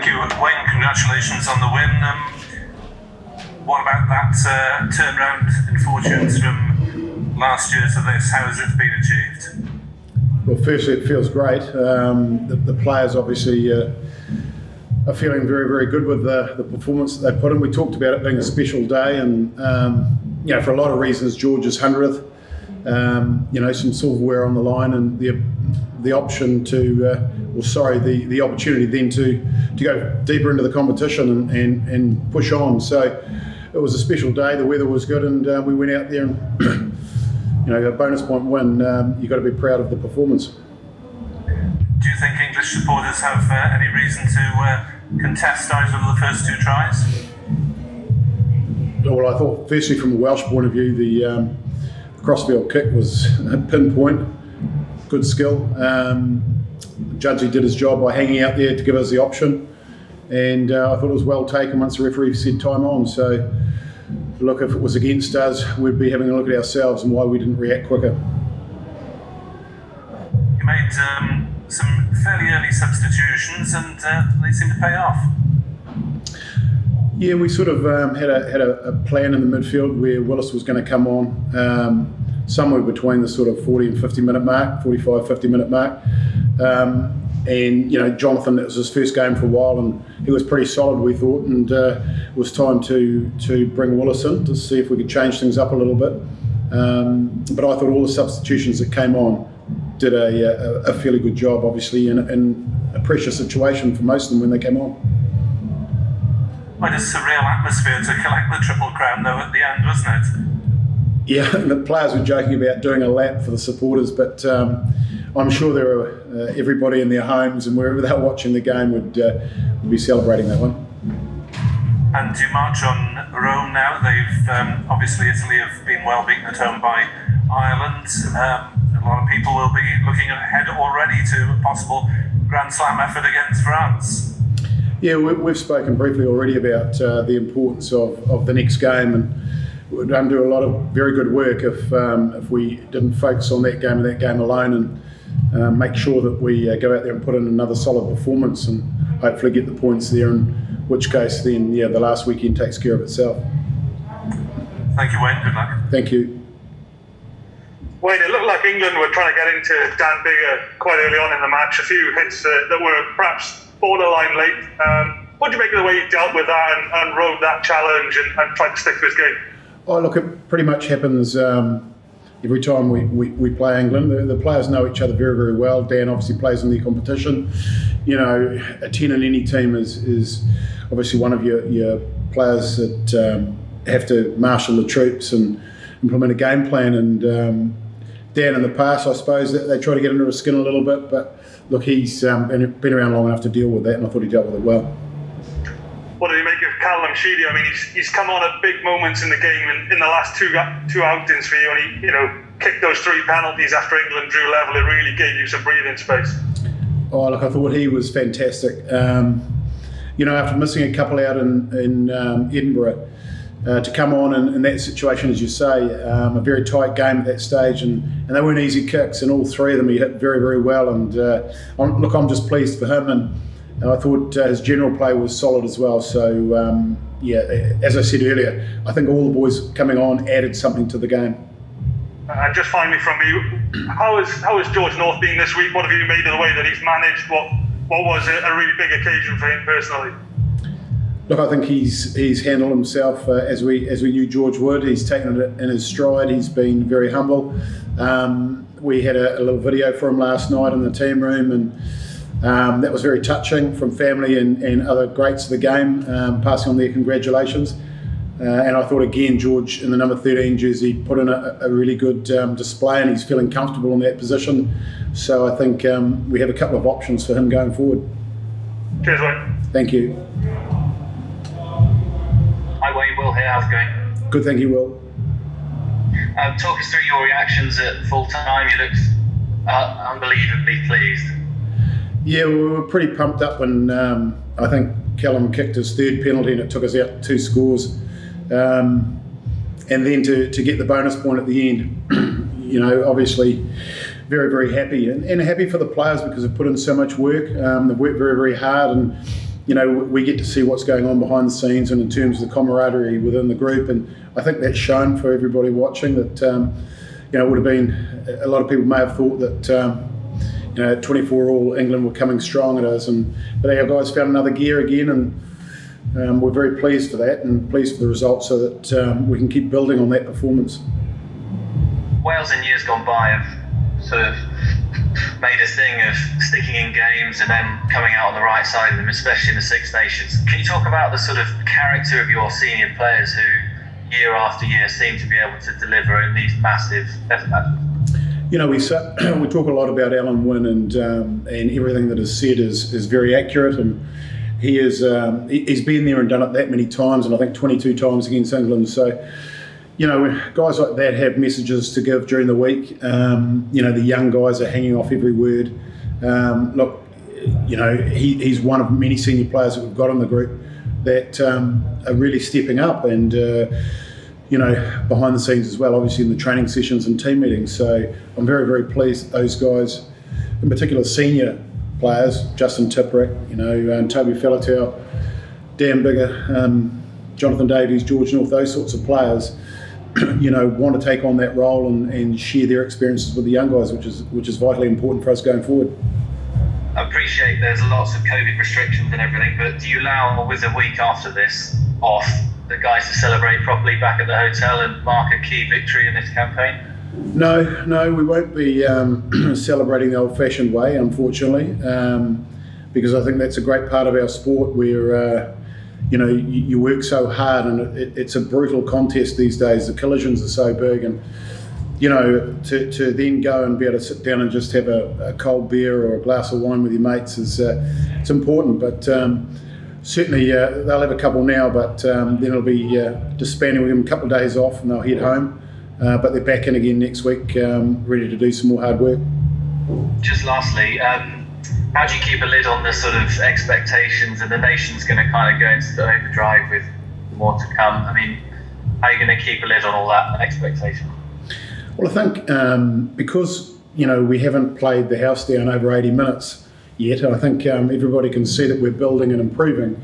Thank you, Wayne. Congratulations on the win. Um, what about that uh, turnaround in fortunes from last year to this? How has it been achieved? Well, firstly, it feels great. Um, the, the, players obviously uh, are feeling very, very good with the, the, performance that they put in. We talked about it being a special day, and um, you know, for a lot of reasons, George's hundredth. Um, you know, some silverware on the line, and the the option to, uh, well, sorry, the, the opportunity then to to go deeper into the competition and, and, and push on. So it was a special day. The weather was good, and uh, we went out there and you know a bonus point win. Um, you've got to be proud of the performance. Do you think English supporters have uh, any reason to uh, contest either of the first two tries? Well, I thought firstly from a Welsh point of view, the um, crossfield kick was a pinpoint, good skill. Um, Judgy did his job by hanging out there to give us the option, and uh, I thought it was well taken once the referee said time on. So, look, if it was against us, we'd be having a look at ourselves and why we didn't react quicker. You made um, some fairly early substitutions, and uh, they seem to pay off. Yeah, we sort of um, had a had a, a, plan in the midfield where Willis was going to come on um, somewhere between the sort of 40 and 50 minute mark, 45, 50 minute mark. Um, and you know, Jonathan, it was his first game for a while, and he was pretty solid, we thought, and uh, it was time to to bring Willis in to see if we could change things up a little bit. Um, but I thought all the substitutions that came on did a, a, a fairly good job, obviously, in, in a pressure situation for most of them when they came on quite a surreal atmosphere to collect the Triple Crown, though, at the end, wasn't it? Yeah, the players were joking about doing a lap for the supporters, but um, I'm sure there are uh, everybody in their homes and wherever they're watching the game would, uh, would be celebrating that one. And you march on Rome now. They've um, obviously Italy have been well beaten at home by Ireland. Um, a lot of people will be looking ahead already to a possible Grand Slam effort against France. Yeah, we've spoken briefly already about uh, the importance of, of the next game, and we'd do a lot of very good work if um, if we didn't focus on that game and that game alone, and uh, make sure that we uh, go out there and put in another solid performance, and hopefully get the points there. In which case, then yeah, the last weekend takes care of itself. Thank you, Wayne. Good luck. Thank you. Wayne, it looked like England were trying to get into Dan Biggar quite early on in the match. A few hits uh, that were perhaps borderline late. Um, what do you make of the way he dealt with that and, and rode that challenge and, and, tried to stick to his game? Oh, look, it pretty much happens um, every time we, we, we, play England. The, the, players know each other very, very well. Dan obviously plays in the competition. You know, a 10 in any team is, is obviously one of your, your players that um, have to marshal the troops and implement a game plan. And um, Dan, in the past, I suppose, they try to get under his skin a little bit, but look, he's um, been, around long enough to deal with that, and I thought he dealt with it well. What do you make Callum Sheedy? I mean, he's, he's come on at big moments in the game in, in the last two two outings for you, and he, you know, kicked those three penalties after England drew level. It really gave you some breathing space. Oh, look, I thought he was fantastic. Um, you know, after missing a couple out in, in um, Edinburgh, uh, to come on in, in, that situation, as you say, um, a very tight game at that stage, and, and they weren't easy kicks, and all three of them he hit very, very well. And uh, I'm, look, I'm just pleased for him, and, and I thought uh, his general play was solid as well. So, um, yeah, as I said earlier, I think all the boys coming on added something to the game. And just finally from you, how is how has George North been this week? What have you made of the way that he's managed what what was a, a really big occasion for him personally? Look, I think he's he's handled himself uh, as we as we knew George would. He's taken it in his stride. He's been very humble. Um, we had a, a, little video for him last night in the team room, and um, that was very touching from family and, and other greats of the game, um, passing on their congratulations. Uh, and I thought again, George in the number 13 jersey put in a, a really good um, display, and he's feeling comfortable in that position. So I think um, we have a couple of options for him going forward. Cheers, Wayne. Thank you. Hi Wayne, Will here. How's it going? Good, thank you, Will. Um, talk us through your reactions at full time. You looked uh, unbelievably pleased. Yeah, we were pretty pumped up when um, I think Callum kicked his third penalty and it took us out two scores. Um, and then to, to get the bonus point at the end, you know, obviously very, very happy. And, and happy for the players because they've put in so much work. Um, they've worked very, very hard. And you know, we get to see what's going on behind the scenes and in terms of the camaraderie within the group. And I think that's shown for everybody watching that, um, you know, it would have been, a lot of people may have thought that, um, you know, 24 all England were coming strong at us. And, but our guys found another gear again and um, we're very pleased for that and pleased for the results so that um, we can keep building on that performance. Wales in years gone by have sort of made a thing of sticking in games and then coming out on the right side of them, especially in the Six Nations. Can you talk about the sort of character of your senior players who, year after year, seem to be able to deliver in these massive? You know, we we talk a lot about Alun Wyn, and um, and everything that is said is is very accurate, and he is um, he's been there and done it that many times, and I think 22 times against England. So you know, guys like that have messages to give during the week. Um, you know, the young guys are hanging off every word. Um, look, you know, he, he's one of many senior players that we've got in the group that um, are really stepping up and, uh, you know, behind the scenes as well, obviously in the training sessions and team meetings. So I'm very, very pleased those guys, in particular senior players, Justin Tipuric, you know, um, Toby Faletau, Dan Biggar, um, Jonathan Davies, George North, those sorts of players you know, want to take on that role and, and share their experiences with the young guys, which is which is vitally important for us going forward. I appreciate there's lots of COVID restrictions and everything, but do you allow with a week after this off the guys to celebrate properly back at the hotel and mark a key victory in this campaign? No, no, we won't be um, celebrating the old-fashioned way, unfortunately, um, because I think that's a great part of our sport. Where uh, you know, you, you work so hard and it, it's a brutal contest these days. The collisions are so big and, you know, to, to then go and be able to sit down and just have a, a cold beer or a glass of wine with your mates is uh, it's important. But um, certainly uh, they'll have a couple now, but um, then it'll be uh, disbanding with them a couple of days off and they'll head home. Uh, but they're back in again next week, um, ready to do some more hard work. Just lastly, um, how do you keep a lid on the sort of expectations and the nation's going to kind of go into the overdrive with more to come? I mean, how are you going to keep a lid on all that expectation? Well, I think um, because you know we haven't played the house down over 80 minutes yet, I think um, everybody can see that we're building and improving.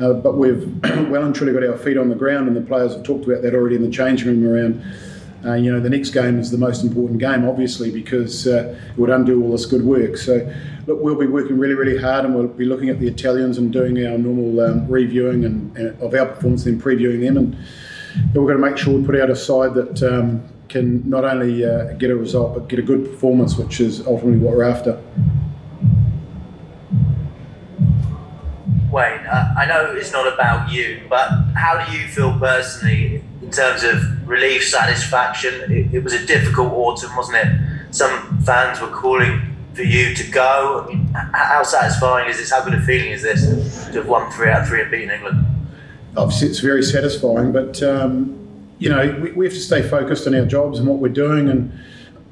Uh, but we've well and truly got our feet on the ground, and the players have talked about that already in the changing room around. Uh, you know, the next game is the most important game, obviously, because uh, it would undo all this good work. So look, we'll be working really, really hard, and we'll be looking at the Italians and doing our normal um, reviewing and, and, of our performance, then previewing them, and we're going to make sure we put out a side that um, can not only uh, get a result but get a good performance, which is ultimately what we're after. Uh, I know it's not about you, but how do you feel personally in terms of relief, satisfaction? It, it was a difficult autumn, wasn't it? Some fans were calling for you to go? I mean, how satisfying is this? How good a feeling is this to have won three out of three and beaten England? Obviously, it's very satisfying, but um, you know we, we, have to stay focused on our jobs and what we're doing, and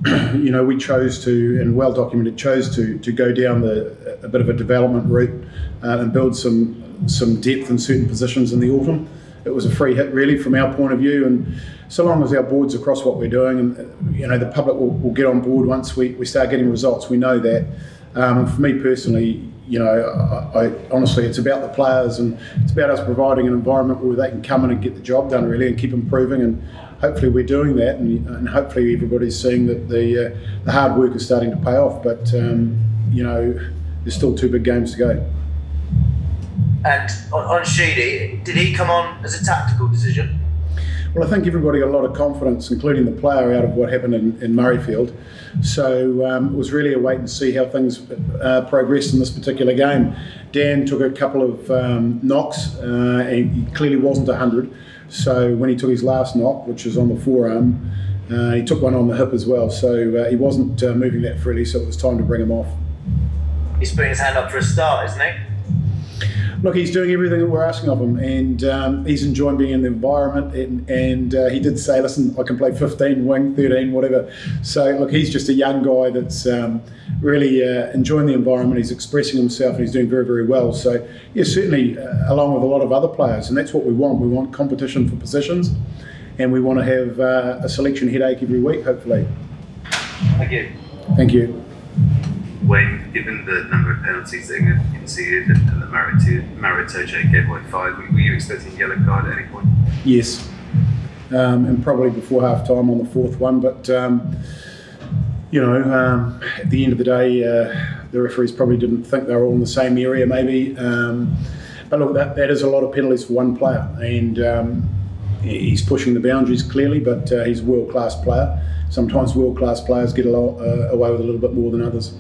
you know we chose to, and well documented, chose to to go down the a bit of a development route uh, and build some some depth in certain positions in the autumn. It was a free hit, really, from our point of view, and so long as our board's across what we're doing, and you know the public will, will get on board once we, we start getting results. We know that. Um, for me personally, you know, I, I, honestly, it's about the players and it's about us providing an environment where they can come in and get the job done really and keep improving. And hopefully, we're doing that, and, and hopefully, everybody's seeing that the uh, the hard work is starting to pay off. But um, you know, there's still two big games to go. And on, on Sheedy, did he come on as a tactical decision? Well, I think everybody got a lot of confidence, including the player, out of what happened in, in Murrayfield. So um, it was really a wait and see how things uh, progressed in this particular game. Dan took a couple of um, knocks, uh, and he clearly wasn't 100. So when he took his last knock, which was on the forearm, uh, he took one on the hip as well. So uh, he wasn't uh, moving that freely, so it was time to bring him off. He's putting his hand up for a start, isn't he? Look, he's doing everything that we're asking of him, and um, he's enjoying being in the environment. And, and uh, he did say, "Listen, I can play 15, wing 13, whatever." So, look, he's just a young guy that's um, really uh, enjoying the environment. He's expressing himself, and he's doing very, very well. So, yeah, certainly, uh, along with a lot of other players, and that's what we want. We want competition for positions, and we want to have uh, a selection headache every week, hopefully. Thank you. Thank you. Given the number of penalties that were conceded and the Maro Itoje gave away five, were you expecting a yellow card at any point? Yes, um, and probably before half time on the fourth one, but. Um, you know, um, at the end of the day, uh, the referees probably didn't think they were all in the same area, maybe. Um, but look, that, that is a lot of penalties for one player, and um, he's pushing the boundaries clearly, but uh, he's a world class player. Sometimes world class players get lot, uh, away with a little bit more than others.